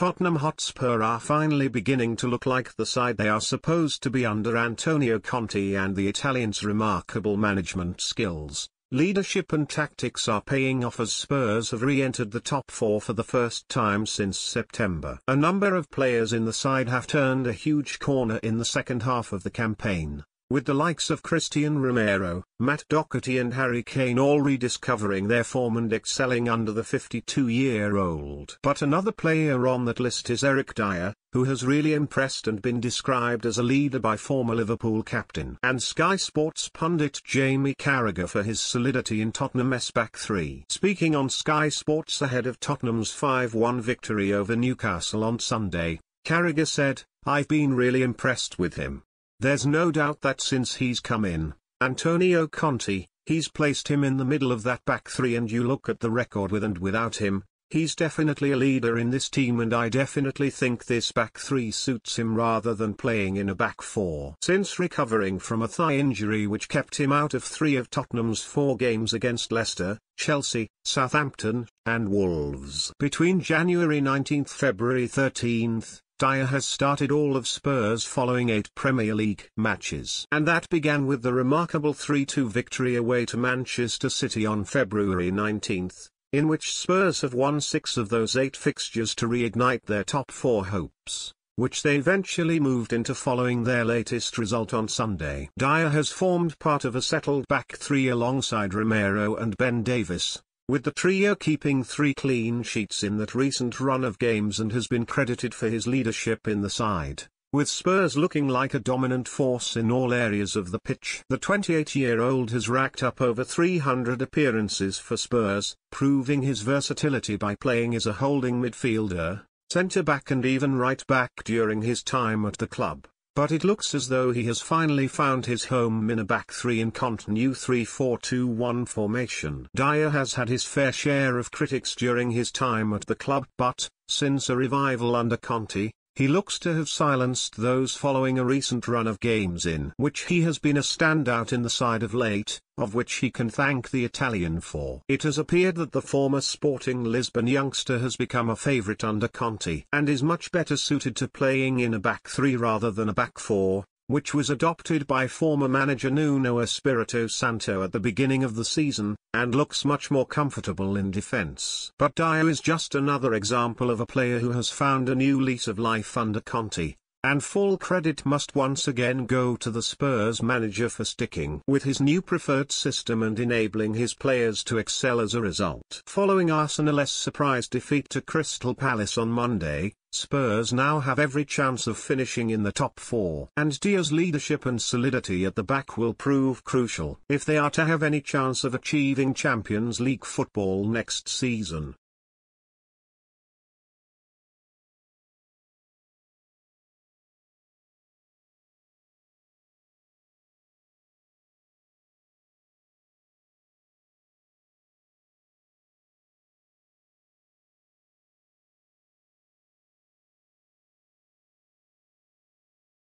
Tottenham Hotspur are finally beginning to look like the side they are supposed to be under Antonio Conte and the Italians' remarkable management skills. Leadership and tactics are paying off as Spurs have re-entered the top four for the first time since September. A number of players in the side have turned a huge corner in the second half of the campaign with the likes of Cristian Romero, Matt Doherty and Harry Kane all rediscovering their form and excelling under the 52-year-old. But another player on that list is Eric Dier, who has really impressed and been described as a leader by former Liverpool captain and Sky Sports pundit Jamie Carragher for his solidity in Tottenham's back three. Speaking on Sky Sports ahead of Tottenham's 5-1 victory over Newcastle on Sunday, Carragher said, I've been really impressed with him. There's no doubt that since he's come in, Antonio Conte, he's placed him in the middle of that back three and you look at the record with and without him, he's definitely a leader in this team and I definitely think this back three suits him rather than playing in a back four. Since recovering from a thigh injury which kept him out of three of Tottenham's four games against Leicester, Chelsea, Southampton, and Wolves between January 19 February 13, Dier has started all of Spurs following eight Premier League matches. And that began with the remarkable 3-2 victory away to Manchester City on February 19, in which Spurs have won six of those eight fixtures to reignite their top four hopes which they eventually moved into following their latest result on Sunday. Dier has formed part of a settled back three alongside Romero and Ben Davies, with the trio keeping three clean sheets in that recent run of games and has been credited for his leadership in the side, with Spurs looking like a dominant force in all areas of the pitch. The 28-year-old has racked up over 300 appearances for Spurs, proving his versatility by playing as a holding midfielder, centre-back and even right-back during his time at the club but it looks as though he has finally found his home in a back three in Continue 3-4-2-1 formation. Dier has had his fair share of critics during his time at the club but, since a revival under Conte, he looks to have silenced those following a recent run of games in which he has been a standout in the side of late, of which he can thank the Italian for. It has appeared that the former Sporting Lisbon youngster has become a favourite under Conte and is much better suited to playing in a back three rather than a back four, which was adopted by former manager Nuno Espirito Santo at the beginning of the season, and looks much more comfortable in defence. But Dier is just another example of a player who has found a new lease of life under Conte, and full credit must once again go to the Spurs manager for sticking with his new preferred system and enabling his players to excel as a result. Following Arsenal's surprise defeat to Crystal Palace on Monday, Spurs now have every chance of finishing in the top four. And Dier's leadership and solidity at the back will prove crucial if they are to have any chance of achieving Champions League football next season.